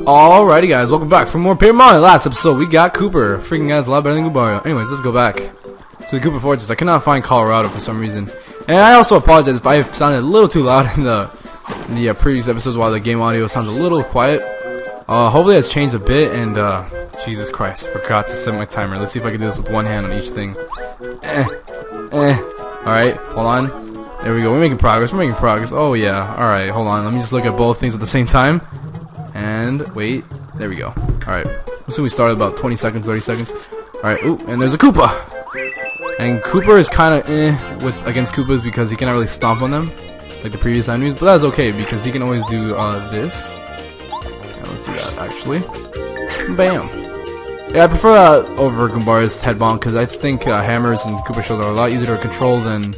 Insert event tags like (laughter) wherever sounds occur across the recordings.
Alrighty guys, welcome back for more Mario. Last episode we got Kooper. Freaking guys, a lot better than Goombario. Anyways, let's go back to the Cooper Fortress. I cannot find Colorado for some reason. And I also apologize if I sounded a little too loud (laughs) in the in the uh, previous episodes while the game audio sounds a little quiet. Uh, hopefully it's changed a bit and uh, Jesus Christ, I forgot to set my timer. Let's see if I can do this with one hand on each thing. Eh, eh. Alright, hold on. There we go, we're making progress, we're making progress. Oh yeah, alright, hold on. Let me just look at both things at the same time. And wait, there we go. Alright, so we started about 20 seconds, 30 seconds. Alright, ooh, and there's a Koopa! And Kooper is kind of eh with against Koopas because he cannot really stomp on them like the previous enemies, but that's okay because he can always do uh, this. Yeah, let's do that actually. Bam! Yeah, I prefer that over Goomba's head bomb because I think uh, hammers and Koopa shells are a lot easier to control than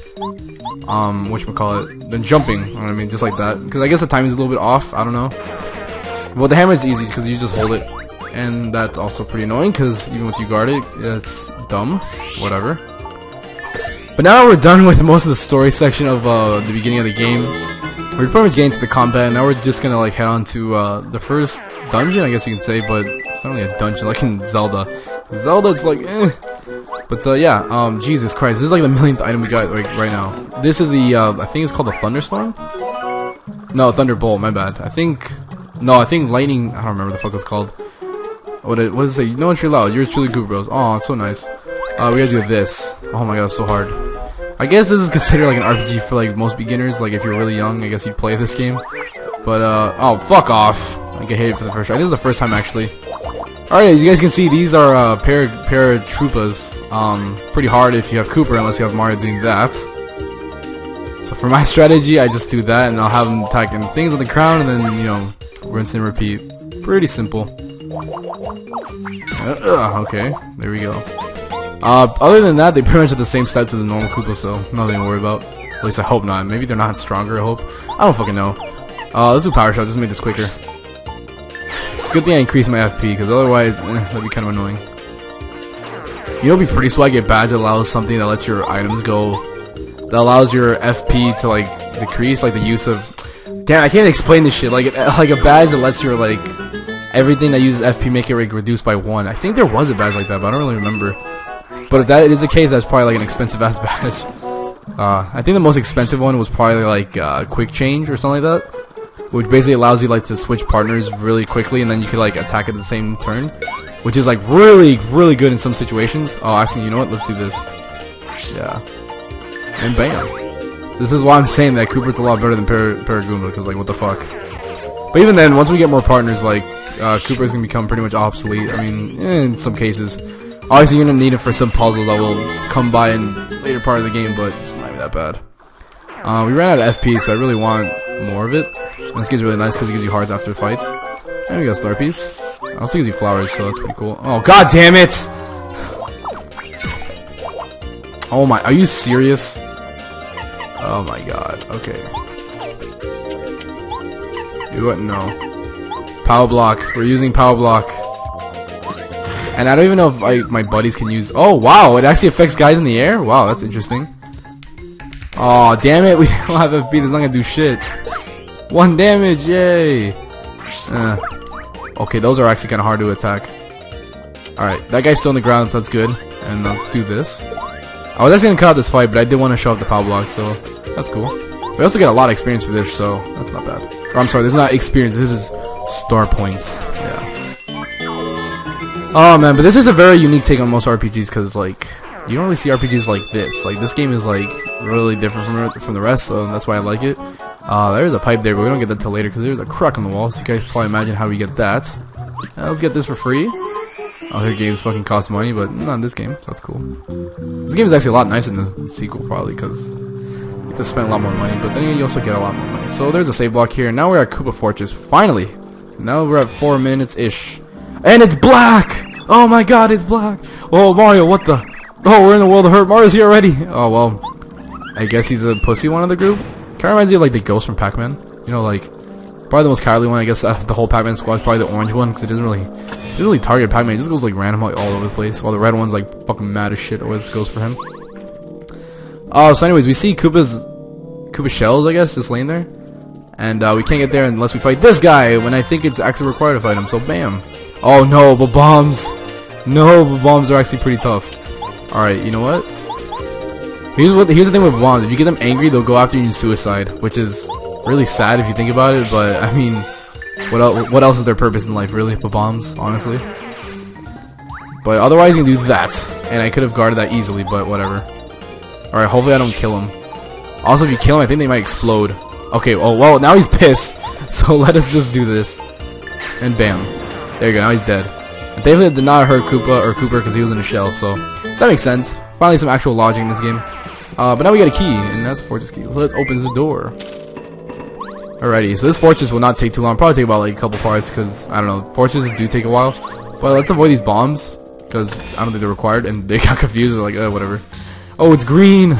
um, whatchamacallit, than jumping, you know what I mean, just like that. Because I guess the timing's a little bit off, I don't know. Well, the hammer is easy because you just hold it. And that's also pretty annoying because even with you guard it, it's dumb. Whatever. But now we're done with most of the story section of uh, the beginning of the game. We're pretty much getting to the combat, and now we're just gonna like head on to uh, the first dungeon, I guess you can say, but it's not really a dungeon like in Zelda. Zelda, it's like, eh. But uh, yeah, um, Jesus Christ, this is like the millionth item we got like right now. This is the, uh, I think it's called the Thunderstorm? No, Thunderbolt, my bad. I think no, I think lightning. I don't remember the fuck it's called. What it, what does it say? No truly loud. Yours truly, Koopa Bros. Oh, it's so nice. Uh, we gotta do this. Oh my god, it's so hard. I guess this is considered like an RPG for like most beginners. Like if you're really young, I guess you'd play this game. But uh, oh fuck off! I get hated for the first try. This is the first time actually. Alright, as you guys can see, these are uh, para paratroopas. Um, pretty hard if you have Kooper, unless you have Mario doing that. So for my (laughs) strategy, I just do that, and I'll have them attacking things on the crown, and then you know rinse and repeat. Pretty simple. Uh, okay, there we go. Uh, other than that, they pretty much have the same stats as the normal Koopa, so nothing to worry about. At least I hope not. Maybe they're not stronger, I hope. I don't fucking know. Uh, let's do Power Shot, just make this quicker. It's a good thing I increased my FP, because otherwise, eh, that'd be kind of annoying. You know, it'd be pretty swag get badge allows something that lets your items go, that allows your FP to, like, decrease, like the use of Damn, I can't explain this shit. Like, (laughs) like a badge that lets your like everything that uses FP make it like, reduced by one. I think there was a badge like that, but I don't really remember. But if that is the case, that's probably like an expensive (laughs) ass badge. Uh, I think the most expensive one was probably like uh, quick change or something like that, which basically allows you like to switch partners really quickly, and then you can like attack at the same turn, which is like really, really good in some situations. Oh, actually, you know what? Let's do this. Yeah, and bam. This is why I'm saying that Kooper's a lot better than Par because, like, what the fuck. But even then, once we get more partners, like, uh, Kooper's gonna become pretty much obsolete. I mean, eh, in some cases. Obviously, you're gonna need it for some puzzles that will come by in later part of the game, but it's not even that bad. Uh, we ran out of FP, so I really want more of it. And this game's really nice because it gives you hearts after fights. There we go, star piece. Also gives you flowers, so that's pretty cool. Oh, god damn it! (sighs) Oh my, are you serious? Oh my god, okay. Do what? No. Power block. We're using power block. And I don't even know if I, my buddies can use... Oh, wow! It actually affects guys in the air? Wow, that's interesting. Oh, damn it! (laughs) We don't have FP. That's not gonna do shit. One damage! Yay! Uh, okay, those are actually kind of hard to attack. Alright, that guy's still on the ground, so that's good. And let's do this. I was actually gonna cut out this fight, but I did want to show off the power block, so that's cool. We also get a lot of experience for this, so that's not bad. Or I'm sorry, this is not experience, this is star points. Yeah. Oh man, but this is a very unique take on most RPGs because like you don't really see RPGs like this. Like this game is like really different from from the rest, so that's why I like it. Uh, there's a pipe there, but we don't get that till later because there's a crack on the wall. So you guys probably imagine how we get that. Uh, let's get this for free. Other games fucking cost money, but not in this game, so that's cool. This game is actually a lot nicer than the sequel, probably, because have to spend a lot more money, but then you also get a lot more money. So there's a save block here, now we're at Koopa Fortress, finally! Now we're at 4 minutes-ish. And it's black! Oh my god, it's black! Oh, Mario, what the? Oh, we're in the world of hurt. Mario's here already! Oh, well, I guess he's a pussy one of the group? Kinda reminds me of, like, the ghost from Pac-Man. You know, like, probably the most cowardly one, I guess, of the whole Pac-Man squad probably the orange one, because it doesn't really doesn't really target Pac-Man. He just goes like randomly all over the place. While the red one's like fucking mad as shit. Always goes for him. Oh, so anyways, we see Koopa's Koopa shells, I guess, just laying there. And uh, we can't get there unless we fight this guy, when I think it's actually required to fight him, so bam. Oh no, but bombs. No, but bombs are actually pretty tough. Alright, you know what? Here's what here's the thing with bombs. If you get them angry, they'll go after you in suicide, which is really sad if you think about it, but I mean, what else, what else is their purpose in life, really, but bombs, honestly? But otherwise, you can do that, and I could have guarded that easily, but whatever. Alright, hopefully I don't kill him. Also, if you kill him, I think they might explode. Okay, oh, well, now he's pissed, (laughs) so let us just do this. And bam. There you go, now he's dead. And thankfully it did not hurt Koopa or Kooper because he was in a shell, so that makes sense. Finally some actual logic in this game. Uh, but now we got a key, and that's a fortress key. Let's open the door. Alrighty, so this fortress will not take too long. Probably take about like a couple parts, because, I don't know, fortresses do take a while. But let's avoid these bombs, because I don't think they're required, and they (laughs) got confused, they're like, uh, whatever. Oh, it's green!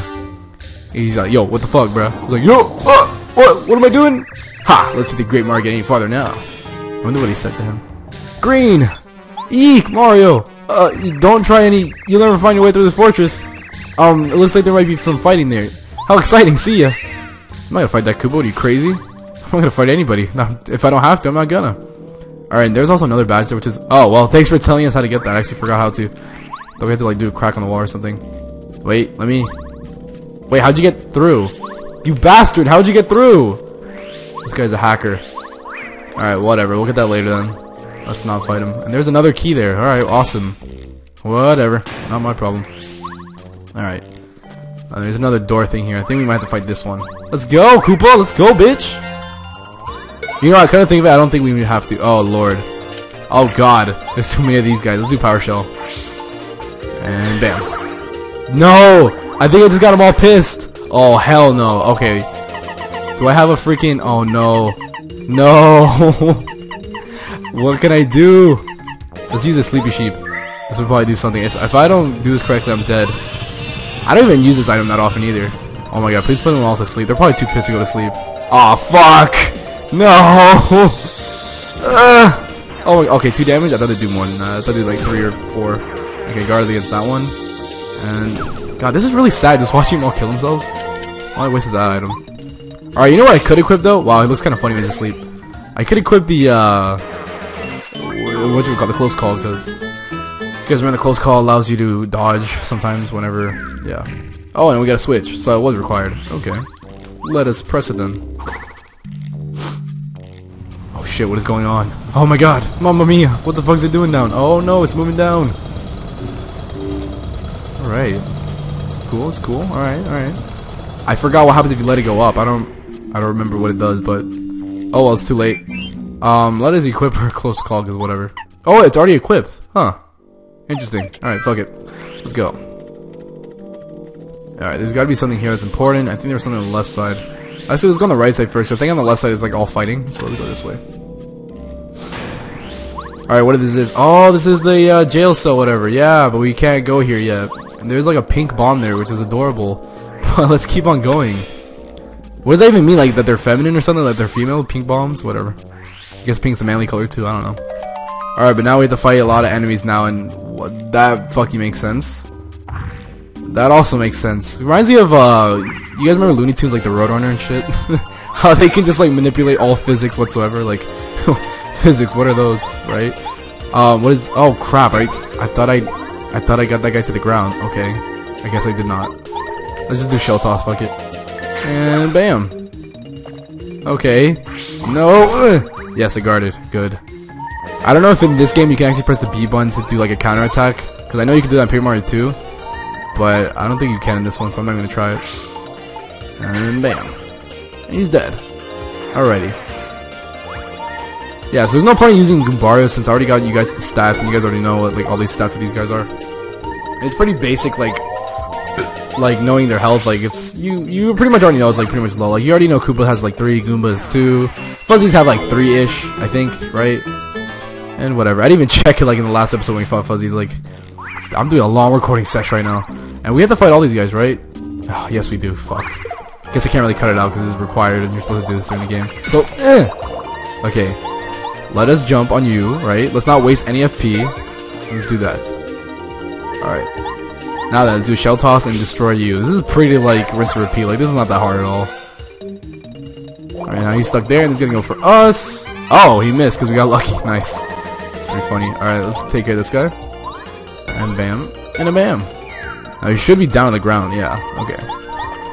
He's like, yo, what the fuck, bro? He's like, yo, uh, what, what am I doing? Ha, let's see the Great Mario get any farther now. I wonder what he said to him. Green! Eek, Mario! Uh, don't try any, you'll never find your way through this fortress. Um, it looks like there might be some fighting there. How exciting, see ya! I'm not gonna fight that Koopa, are you crazy? I'm not gonna fight anybody. If I don't have to, I'm not gonna. Alright, there's also another badge there, which is... Oh, well, thanks for telling us how to get that. I actually forgot how to. Thought we had to, like, do a crack on the wall or something. Wait, let me... Wait, how'd you get through? You bastard, how'd you get through? This guy's a hacker. Alright, whatever. We'll get that later then. Let's not fight him. And there's another key there. Alright, awesome. Whatever. Not my problem. Alright. Uh, there's another door thing here. I think we might have to fight this one. Let's go, Koopa! Let's go, bitch! You know, I kind of think of it. I don't think we have to. Oh, Lord. Oh, God. There's too many of these guys. Let's do PowerShell. And bam. No! I think I just got them all pissed. Oh, hell no. Okay. Do I have a freaking... Oh, no. No! (laughs) what can I do? Let's use a Sleepy Sheep. This will probably do something. If, if I don't do this correctly, I'm dead. I don't even use this item that often either. Oh my god, please put them all to sleep. They're probably too pissed to go to sleep. Aw, oh, fuck! No! (laughs) Uh, oh, okay, two damage? I thought they'd do more than that. I thought they'd like three or four. Okay, guard against that one. And, god, this is really sad just (laughs) watching them all kill themselves. I wasted that item. Alright, you know what I could equip though? Wow, it looks kind of funny when he's asleep. I could equip the, uh, what do you call the close call, because because remember the close call allows you to dodge sometimes whenever, yeah. Oh, and we got a switch, so it was required. Okay. Let us press it then. Oh shit, what is going on? Oh my god, Mamma Mia, what the fuck is it doing down? Oh no, it's moving down. Alright. It's cool, it's cool. Alright, alright. I forgot what happens if you let it go up. I don't I don't remember what it does, but oh well, it's too late. Um, let us equip her (laughs) close call, cause whatever. Oh, it's already equipped. Huh. Interesting. Alright, fuck it. Let's go. Alright, there's gotta be something here that's important. I think there's something on the left side. I say let's go on the right side first. I think on the left side is like all fighting, so let's go this way. Alright, what is this? Oh, this is the uh, jail cell, whatever. Yeah, but we can't go here yet. And there's like a pink bomb there, which is adorable. (laughs) But let's keep on going. What does that even mean? Like that they're feminine or something? Like they're female? Pink bombs? Whatever. I guess pink's a manly color too. I don't know. Alright, but now we have to fight a lot of enemies now, and what, that fucking makes sense. That also makes sense. Reminds me of, uh, you guys remember Looney Tunes, like the Roadrunner and shit? (laughs) How they can just, like, manipulate all physics whatsoever, like, (laughs) physics, what are those, right? Um, what is, oh crap, I, I thought I, I thought I got that guy to the ground, okay. I guess I did not. Let's just do shell toss, fuck it. And bam. Okay. No! Yes, I guarded. Good. I don't know if in this game you can actually press the B button to do like a counter attack. Because I know you can do that in Paper Mario 2. But I don't think you can in this one, so I'm not going to try it. And bam. he's dead. Alrighty. Yeah, so there's no point in using Goombario since I already got you guys the stats and you guys already know what like all these stats of these guys are. It's pretty basic, like like knowing their health, like it's you you pretty much already know it's like pretty much low. Like you already know Koopa has like three, Goombas two, Fuzzies have like three ish, I think, right? And whatever. I didn't even (laughs) check it like in the last episode when we fought Fuzzies. Like, I'm doing a long recording session right now. And we have to fight all these guys, right? Oh, yes, we do. Fuck. Guess I can't really cut it out because it's required and you're supposed to do this during the game. So, eh. Okay. Let us jump on you, right? Let's not waste any FP. Let's do that. Alright. Now then, let's do shell toss and destroy you. This is pretty, like, rinse and repeat. Like, this is not that hard at all. Alright, now he's stuck there, and he's gonna go for us. Oh, he missed because we got lucky. (laughs) Nice. It's pretty funny. Alright, let's take care of this guy. And bam. And a bam. Now he should be down on the ground. Yeah, okay.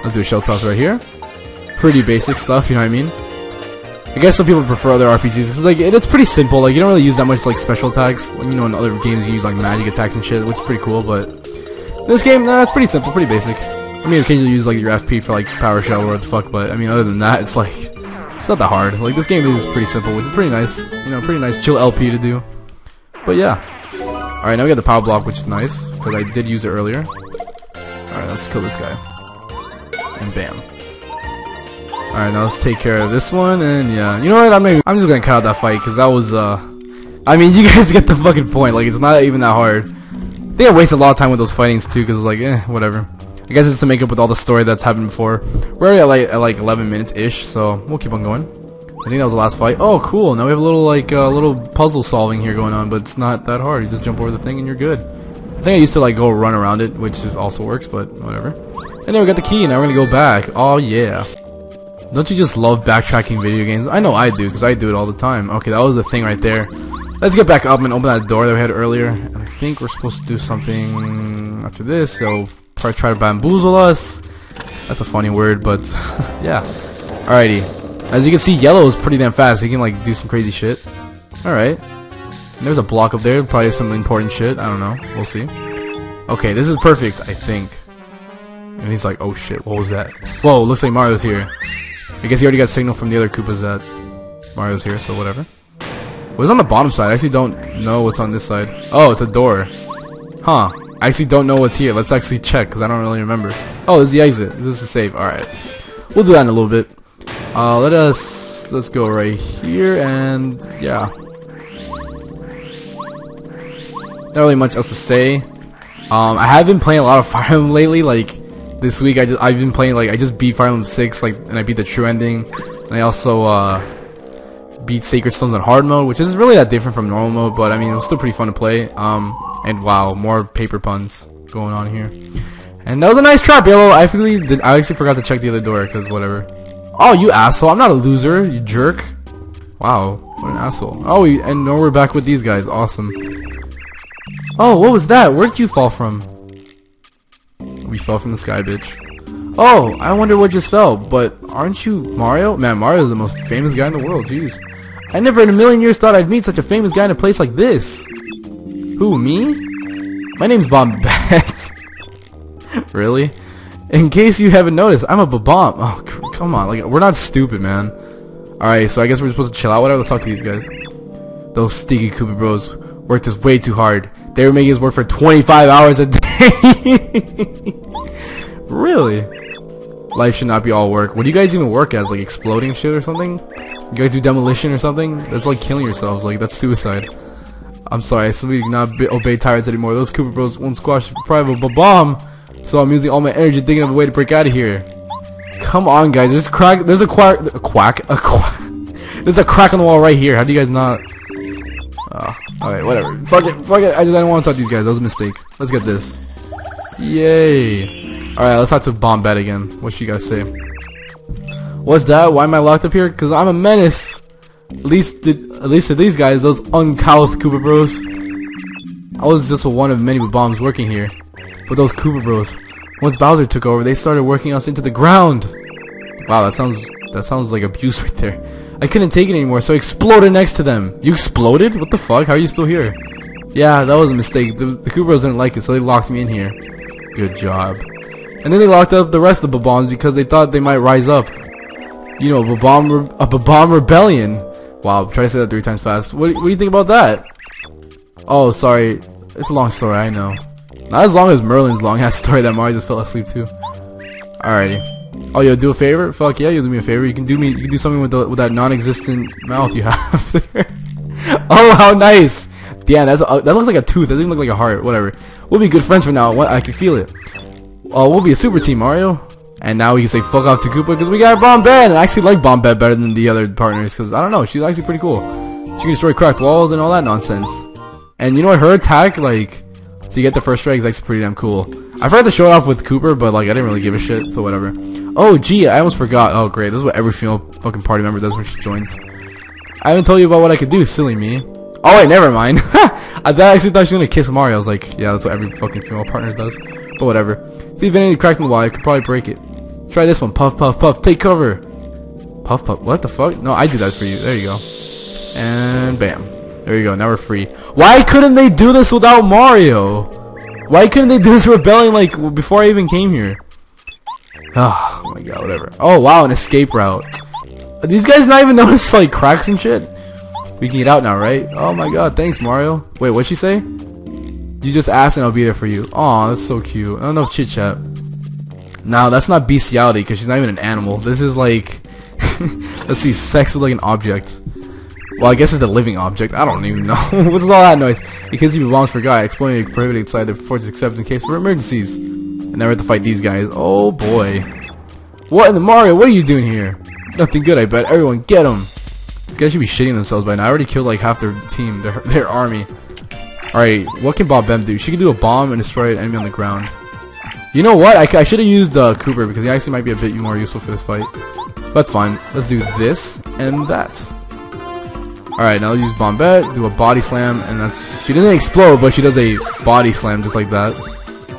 Let's do a shell toss right here. Pretty basic stuff, you know what I mean? I guess some people prefer other RPGs because like it, it's pretty simple. Like you don't really use that much like special attacks. Like, you know, in other games you use like magic attacks and shit, which is pretty cool. But this game, nah, it's pretty simple, pretty basic. I mean, occasionally use like your FP for like power shell or the fuck. But I mean, other than that, it's like it's not that hard. Like this game is pretty simple, which is pretty nice. You know, pretty nice chill LP to do. But yeah. All right, now we got the power block, which is nice because I did use it earlier. All right, let's kill this guy. And bam. Alright, now let's take care of this one, and yeah. You know what, I'm, maybe, I'm just gonna cut out that fight, because that was, uh... I mean, (laughs) you guys get the fucking point, like, it's not even that hard. I think I wasted a lot of time with those fightings, too, because like, eh, whatever. I guess it's to make up with all the story that's happened before. We're already at like, at like 11 minutes-ish, so we'll keep on going. I think that was the last fight. Oh, cool, now we have a little, like, uh, little puzzle solving here going on, but it's not that hard. You just jump over the thing and you're good. I think I used to, like, go run around it, which also works, but whatever. Anyway, we got the key, now we're gonna go back. Oh, yeah. Don't you just love backtracking video games? I know I do, because I do it all the time. Okay, that was the thing right there. Let's get back up and open that door that we had earlier. And I think we're supposed to do something after this. So probably try to bamboozle us. That's a funny word, but (laughs) yeah. Alrighty. As you can see, yellow is pretty damn fast. He can like do some crazy shit. Alright. There's a block up there. Probably some important shit. I don't know. We'll see. Okay, this is perfect, I think. And he's like, oh shit, what was that? Whoa, looks like Mario's here. I guess he already got signal from the other Koopas that Mario's here, so whatever. What's on the bottom side? I actually don't know what's on this side. Oh, it's a door. Huh. I actually don't know what's here. Let's actually check, because I don't really remember. Oh, this is the exit. This is the save. Alright. We'll do that in a little bit. Uh, let us... Let's go right here, and... Yeah. Not really much else to say. Um, I have been playing a lot of (laughs) Fire Emblem lately, like this week I just I've been playing like I just beat Fire Emblem 6 like and I beat the true ending. And I also uh, beat Sacred Stones on hard mode which is really that different from normal mode but I mean it was still pretty fun to play. Um and wow more paper puns going on here. And that was a nice trap yellow. I actually did I actually forgot to check the other door because whatever. Oh you asshole. I'm not a loser you jerk. Wow what an asshole. Oh and now we're back with these guys. Awesome. Oh what was that? Where'd you fall from we fell from the sky, bitch. Oh, I wonder what just fell, but aren't you Mario? Man, Mario is the most famous guy in the world, jeez. I never in a million years thought I'd meet such a famous guy in a place like this. Who, me? My name's Bombette. (laughs) really? In case you haven't noticed, I'm a Bob-omb. Oh, come on, like, we're not stupid, man. Alright, so I guess we're supposed to chill out. Whatever, let's talk to these guys. Those sticky Koopa bros worked us way too hard. They were making us work for 25 hours a day. (laughs) really? Life should not be all work. What do you guys even work as? Like exploding shit or something? You guys do demolition or something? That's like killing yourselves. Like, that's suicide. I'm sorry, I simply do not obey tyrants anymore. Those Koopa Bros won't squash private bomb. So I'm using all my energy thinking of a way to break out of here. Come on, guys. There's crack. There's a quack. A quack. A quack. (laughs) There's a crack on the wall right here. How do you guys not? Oh, alright, whatever. Fuck it, fuck it. I just didn't want to talk to these guys. That was a mistake. Let's get this. Yay. Alright, let's talk to Bombette again. What she gotta say? What's that? Why am I locked up here? Because I'm a menace. At least, to, at least to these guys, those uncouth Koopa Bros. I was just one of many bombs working here. But those Koopa Bros. Once Bowser took over, they started working us into the ground. Wow, that sounds that sounds like abuse (laughs) right there. I couldn't take it anymore, so I exploded next to them. You exploded? What the fuck? How are you still here? Yeah, that was a mistake. The, the Bros. didn't like it, so they locked me in here. Good job. And then they locked up the rest of the bombs because they thought they might rise up. You know, a bomb, a bomb rebellion. Wow, try to say that three times fast. What, what do you think about that? Oh, sorry. It's a long story, I know. Not as long as Merlin's long ass (laughs) story that Mario just fell asleep to. Alrighty. Oh, yo, do a favor? Fuck yeah, you do me a favor. You can do me. You can do something with the, with that non-existent mouth you (laughs) have there. (laughs) oh, how nice! Damn, that's a, that looks like a tooth. That doesn't look like a heart. Whatever. We'll be good friends from now. What? I can feel it. Oh, we'll be a super team, Mario. And now we can say fuck off to Koopa because we got Bombette. And I actually like Bombette better than the other partners because I don't know, she's actually pretty cool. She can destroy cracked walls and all that nonsense. And you know what? Her attack, like, to get the first strike is actually pretty damn cool. I tried to show it off with Kooper, but like I didn't really give a shit, so whatever. Oh, gee, I almost forgot. Oh, great. This is what every female fucking party member does when she joins. I haven't told you about what I could do, silly me. Oh, wait, never mind. (laughs) I actually thought she was gonna kiss Mario. I was like, yeah, that's what every fucking female partner does. But whatever. See if any cracked in the wall. I could probably break it. Try this one. Puff, puff, puff. Take cover. Puff, puff. What the fuck? No, I did that for you. There you go. And bam. There you go. Now we're free. Why couldn't they do this without Mario? Why couldn't they do this rebellion like before I even came here? Ah, oh my god, whatever. Oh wow, an escape route. These guys not even (laughs) notice like cracks and shit? We can get out now, right? Oh my god, thanks Mario. Wait, what'd she say? You just ask and I'll be there for you. Aw, that's so cute. I don't know if chit chat. Now that's not bestiality because she's not even an animal. This is like, (laughs) let's see, sex with like an object. Well, I guess it's a living object. I don't even (laughs) know. What's all that noise? Because he belongs for guy, exploiting a prohibited inside the fortress except in case for emergencies. And never have to fight these guys. Oh boy. What in the Mario? What are you doing here? Nothing good, I bet. Everyone, get him. These guys should be shitting themselves by now. I already killed like half their team, their (laughs) their army. Alright, what can Bob-omb do? She can do a bomb and destroy an enemy on the ground. You know what? I, I should have used uh, Kooper because he actually might be a bit more useful for this fight. That's fine. Let's do this and that. Alright, now let's use Bombette, do a body slam, and that's... She doesn't explode, but she does a body slam just like that.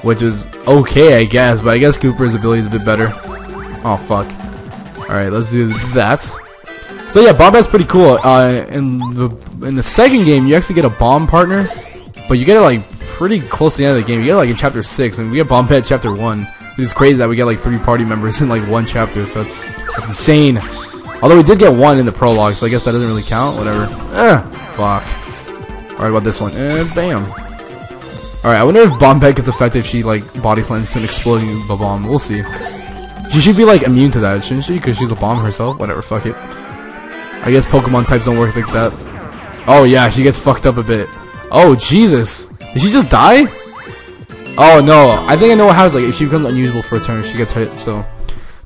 Which is okay, I guess, but I guess Kooper's ability is a bit better. Oh, fuck. Alright, let's do that. So yeah, Bombette's pretty cool. Uh, in the in the second game, you actually get a bomb partner, but you get it like pretty close to the end of the game. You get it like in chapter 6, and we get Bombette chapter 1. Which is crazy that we get like three party members (laughs) in like one chapter, so that's, insane. Although we did get one in the prologue, so I guess that doesn't really count. Whatever. Ugh. Fuck. Alright, about this one. And bam. Alright, I wonder if Bombette gets affected if she, like, body slams an exploding bomb. We'll see. She should be, like, immune to that, shouldn't she? Because she's a bomb herself. Whatever, fuck it. I guess Pokemon types don't work like that. Oh, yeah, she gets fucked up a bit. Oh, Jesus. Did she just die? Oh, no. I think I know what happens. Like, if she becomes unusable for a turn, she gets hit, so...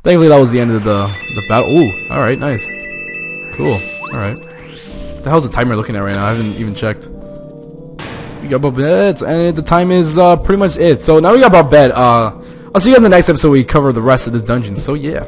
Thankfully, that was the end of the the battle. Ooh, all right, nice, cool. All right. The hell's the timer looking at right now? I haven't even checked. We got Bombette, and the time is uh, pretty much it. So now we got Bombette. Uh, I'll see you in the next episode. We cover the rest of this dungeon. So yeah.